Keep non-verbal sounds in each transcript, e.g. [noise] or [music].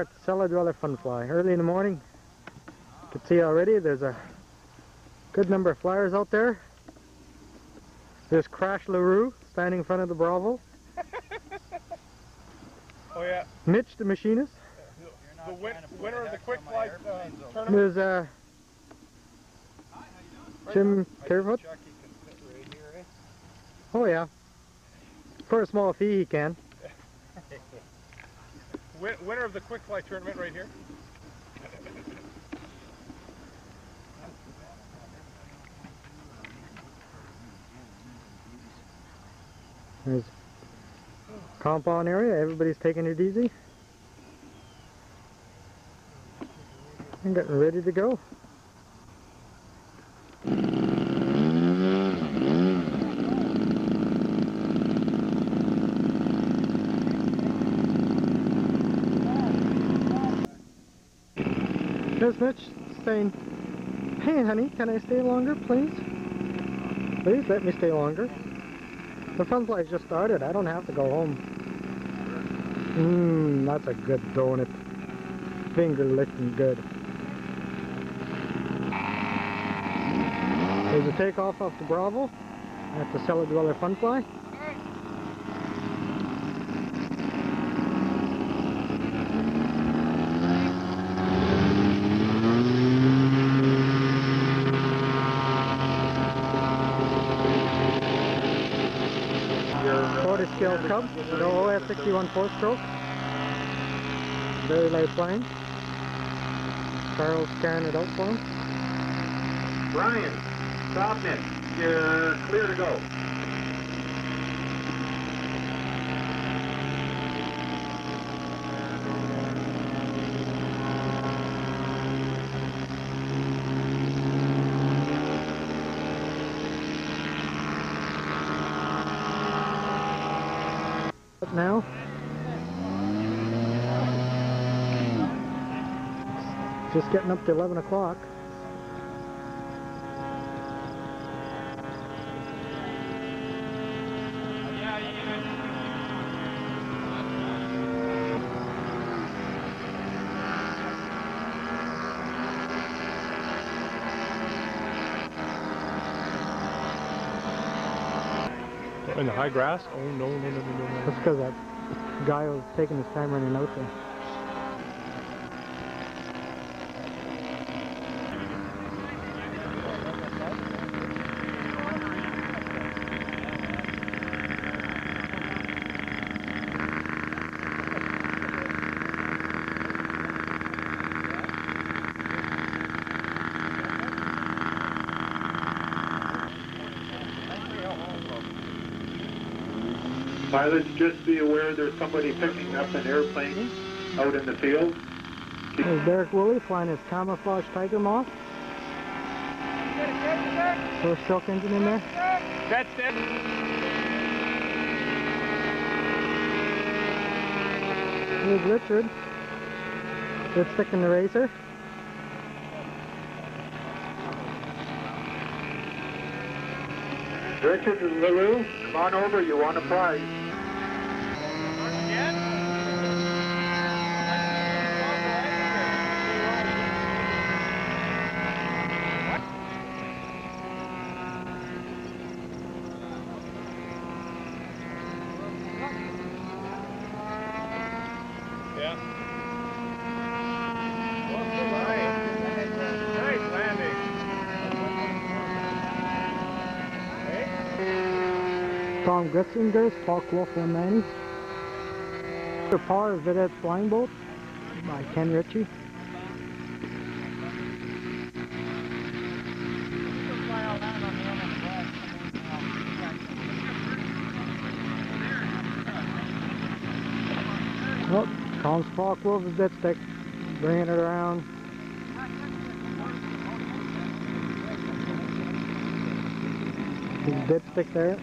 are at the Cellar Dwellar Fun Fly. Early in the morning, you can see already there's a good number of flyers out there. There's Crash LaRue standing in front of the Bravo. [laughs] Oh yeah, Mitch, the machinist. the win- winner of the quick fly uh, tournament. There's uh, Jim Kerfoot. Chucky can fit right eh? Oh yeah. For a small fee, he can. Win- winner of the quick fly tournament right here. There's compound area. Everybody's taking it easy. And getting ready to go. Mitch saying, Hey honey, can I stay longer please? Please let me stay longer. The fun fly's just started. I don't have to go home. Mmm, that's a good donut. Finger licking good. There's a takeoff off the Bravo at the Cellar Dwellar Fun Fly. Forty scale Cub, the OS 61 four stroke. Very light plane. Carl's carrying it out for him. Brian, stop it. You're clear to go. Now, just getting up to 11 o'clock. In the high grass? Oh no no no no no no. That's because that guy was taking his time running out there. Pilots, just be aware there's somebody picking up an airplane out in the field. There's Derek Woolley flying his camouflage Tiger Moth. Throw a stroke engine in there. That's it. Here's Richard. Just sticking the racer. Richard and Lulu, come on over. You want a prize. Yeah. Nice landing. Tom Gritzinger's Focke-Wulf 190. The Power Vedette Flying Boat by Ken Ritchie. Oh, Tom's Focke-Wulf is dipstick. Bringing it around. Dipstick there.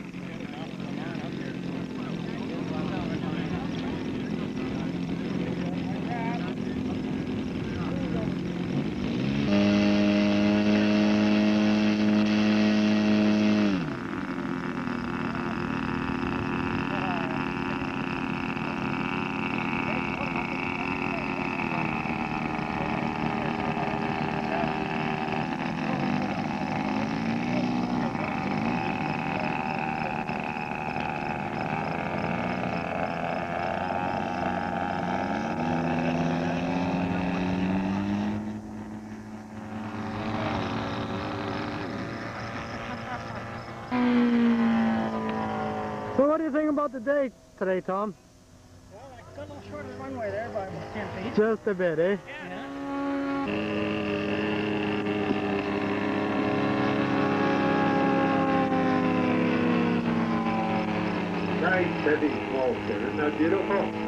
What do you think about the day today, Tom? Well, I got a little short of the runway there by about 10 feet. Just a bit, eh? Yeah. Nice heavy smoke there. Isn't that beautiful?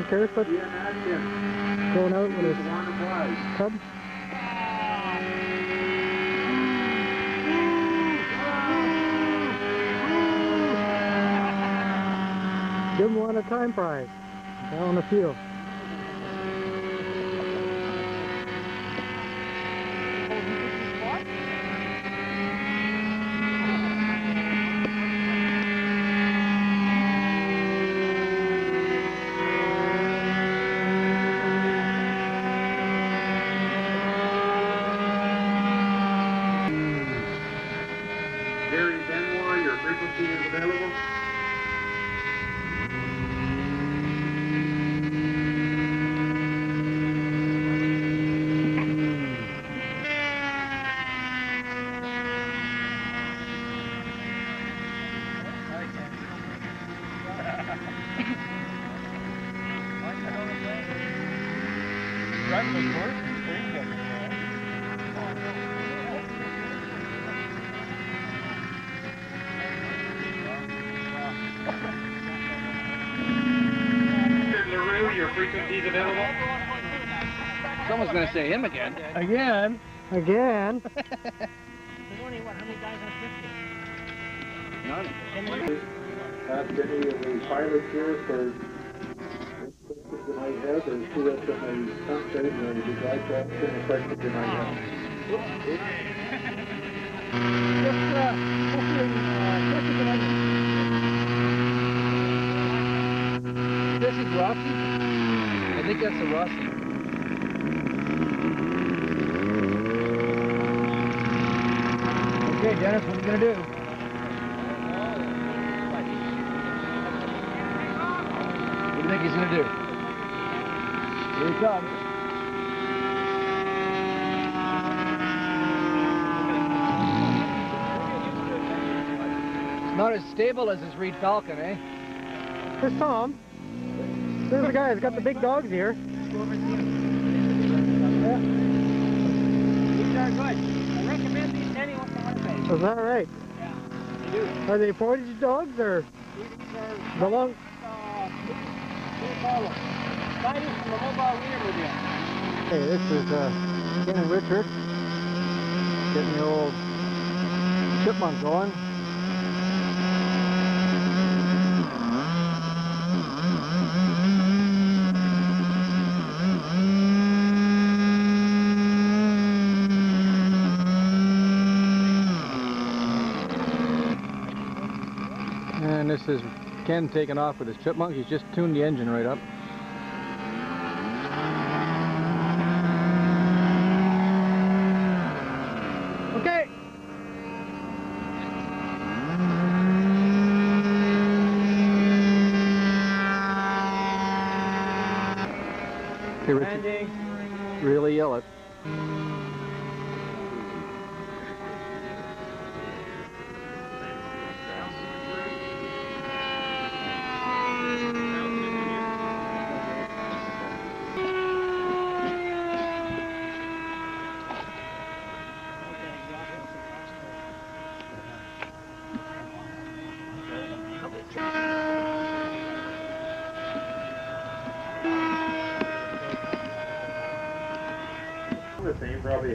Is Jim Kerfoot Ian going out with his cub? Jim won a time prize down the field. Gary Benoit, your frequency is available. Driving those doors, there you go. LaRue, your frequency is available. Someone's going to say him again. Again. Again. There's only, what, how many guys on 50? None. Ask any of the pilots here for questions you might have, or see us in the sunshade, or if you'd like to ask any questions you might have. Just, hopefully, this is This is Rossi. I think that's a Rossi. Okay, Dennis, what are you going to do? What do you think he's going to do? Here he comes. It's not as stable as his Reed Falcon, eh? Here's Tom. There's the guy who's got the big dogs here. These are good. I recommend these to anyone from Winnipeg. Is that right? Yeah. Are they portage dogs or the long? Hey, this is uh, Ken and Richard getting the old chipmunk going. And this is Ken taking off with his chipmunk. He's just tuned the engine right up.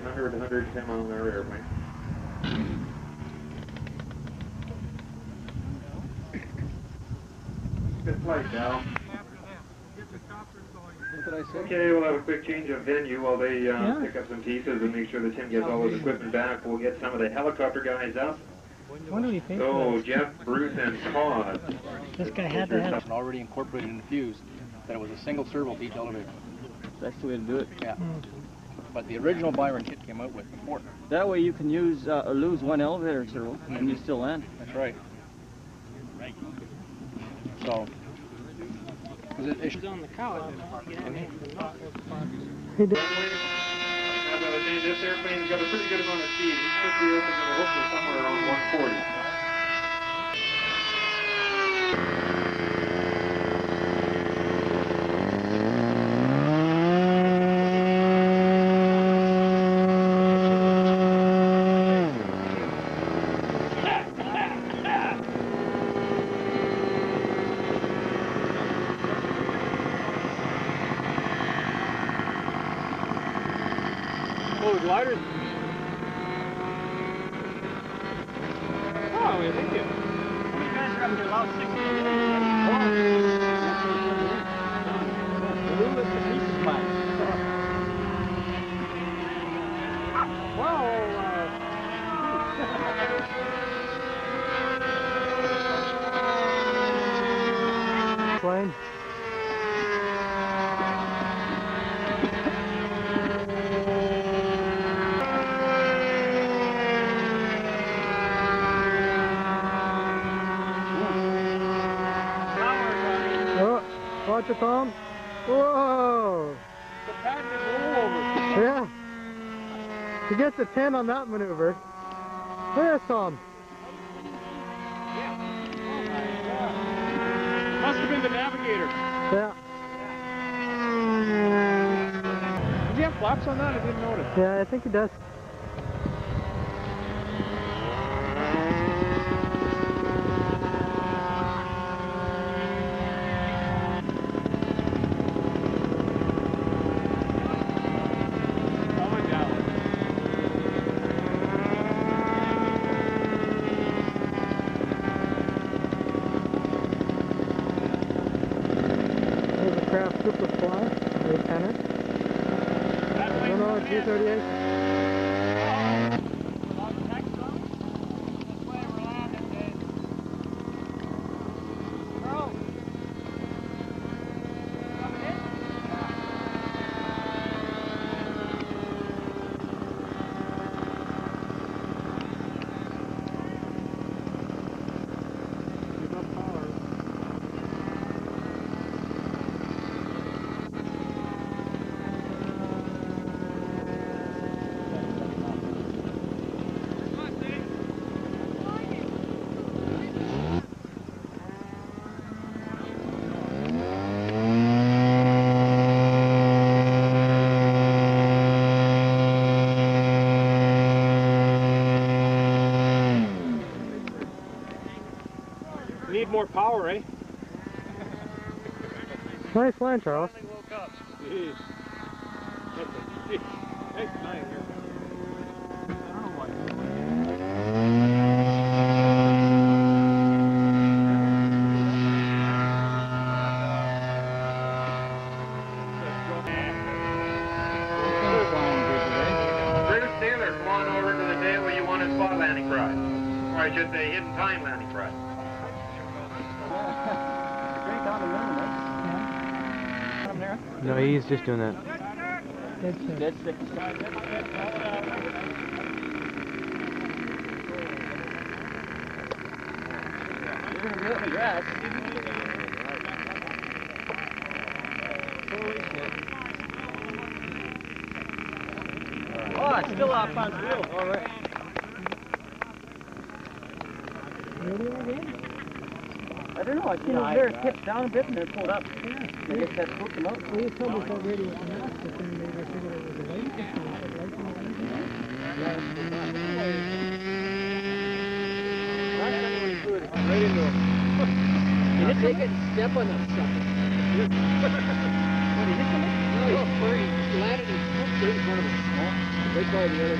Probably 100, 110 mile an hour airplane. Good flight, Dal. What did I say? Okay, we'll have a quick change of venue while they uh, Yeah. pick up some pieces and make sure that Tim gets all his equipment back. We'll get some of the helicopter guys up. What do we think? So Jeff, Bruce, and Todd. This guy had to have. Already incorporated in the fuse, that it was a single servo beat elevator. That's the way to do it. Yeah. But the original Byron kit came out with before. That way you can use uh, lose one elevator servo and you still land. That's right. So, So. 'cause it, it, on the couch. He did. As I was saying, this airplane's got a pretty good amount of speed. It should be open to hopefully somewhere around 140. Gliders. Oh, thank you. You guys are up to about 60. Plane. Oh, watch it, Tom. Whoa! The patent is all over. Yeah. He gets a 10 on that maneuver. Look at this, Tom. Must have been the navigator. Yeah. Does he have flaps on that? I didn't notice. Yeah, I think he does. Oh my god. There's a Craft Superfly, 810. That No, plane's no, coming in. G38. Need more power, eh? Nice flying, Charles. Jeez. That's a, geez. Nice flying here. Bruce Taylor, come on over to the day where you won a spot landing prize. Or I should say, hidden time landing prize. No, he's just doing that. Dead stick. You're it in the grass. Oh, it's still off on wheel. All right. I don't know. I seen it there tip down a bit and then pulled up. I guess that hooked him out. Right into him. You take it and step on that sucker. No, he landed and swooped straight in front of him. Right by the other.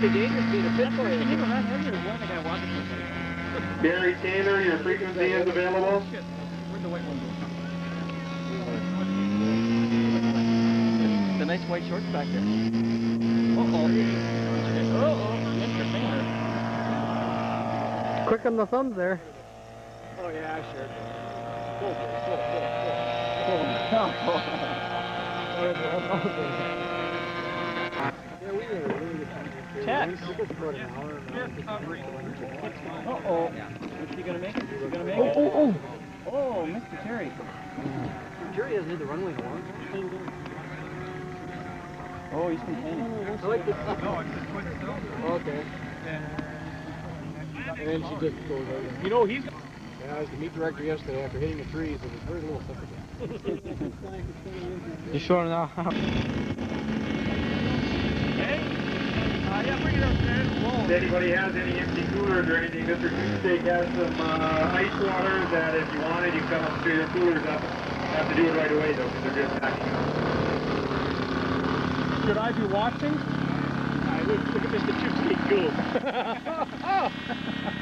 The dangerous being a pit boy. He was not heavy, or one the guy walking this way. Gary Taylor, your frequency is available. The white one go? The nice white shorts back there. Uh-oh. Uh-oh, Mr. Finger. Quick on the thumbs there. Oh yeah, sure. Full, [laughs] full, Yeah, we were really good time. Check. Uh-oh. Is he gonna make it? Is he gonna make Oh, it? oh, oh. Oh, Mr. Terry. Jerry hasn't hit the runway while. Oh, he's containing. I like this. Okay. And then she just goes over. You know, he's Yeah, I was the meet director yesterday after hitting the trees. It was very little sympathy. You sure [laughs] If anybody has any empty coolers or anything, Mr. Tuesday has some uh, ice water that if you wanted, you come up to your coolers up. Have to do it right away though, because they're just packing up. Should I be watching? I would look at Mr. Tuesday go. [laughs]